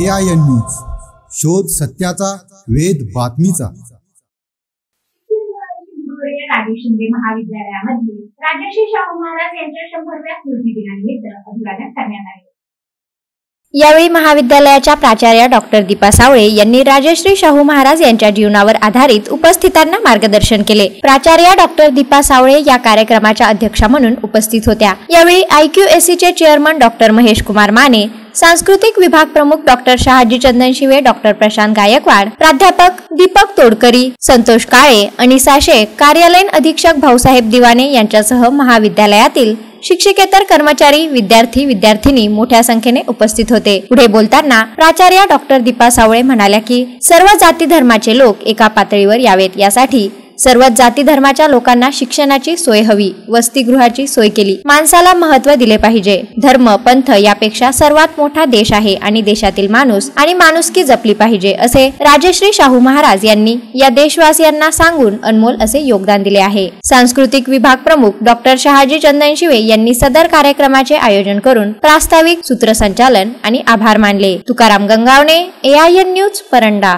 A I N news शोध सत्याचा वेध बातमीचा. राजीव शिंदे महाविद्यालयामध्ये राजर्षी शाहू महाराज यांच्या शंभरव्या स्मृती दिनानिमित्त अभिवादन करण्यात आले. यावेळी महाविद्यालयाच्या प्राचार्य डॉक्टर दीपा सावळे यांनी राजश्री शाहू महाराज यांच्या जीवनावर आधारित उपस्थितांना मार्गदर्शन केले. प्राचार्य डॉक्टर दीपा सावळे या कार्यक्रमाच्या अध्यक्षा म्हणून उपस्थित होत्या. यावेळी आयक्यूएससीचे चेअरमन डॉक्टर महेश कुमार माने सांस्कृतिक विभाग प्रमुख डॉक्टर शहाजी चंदन शिवे डॉक्टर प्रशांत गायकवाड प्राध्यापक दीपक तोडकरी संतोष काळे आणि साशे कार्यालयीन अधीक्षक भाऊसाहेब दिवाने यांच्यासह महाविद्यालयातील शिक्षकेतर कर्मचारी विद्यार्थी विद्यार्थिनी मोठ्या संख्येने उपस्थित होते. पुढे बोलताना प्राचार्य डॉक्टर दीपा सावळे म्हणाल्या की सर्व जाती धर्माचे लोक एका पातळीवर यावेत. यासाठी सर्वच जाती धर्माच्या लोकांना शिक्षणाची सोय हवी वसतिगृहाची सोय केली. माणसाला महत्त्व दिले पाहिजे. धर्म पंथ यापेक्षा सर्वात मोठा देश आहे आणि देशातील माणूस आणि माणुसकी जपली पाहिजे असे राजश्री शाहू महाराज यांनी या देशवासियांना सांगून अनमोल असे योगदान दिले आहे. सांस्कृतिक विभाग प्रमुख डॉक्टर शहाजी चंदन शिवे यांनी सदर कार्यक्रमाचे आयोजन करून प्रास्ताविक सूत्रसंचालन आणि आभार मानले. Tukaram Gangawane AIN news Paranda.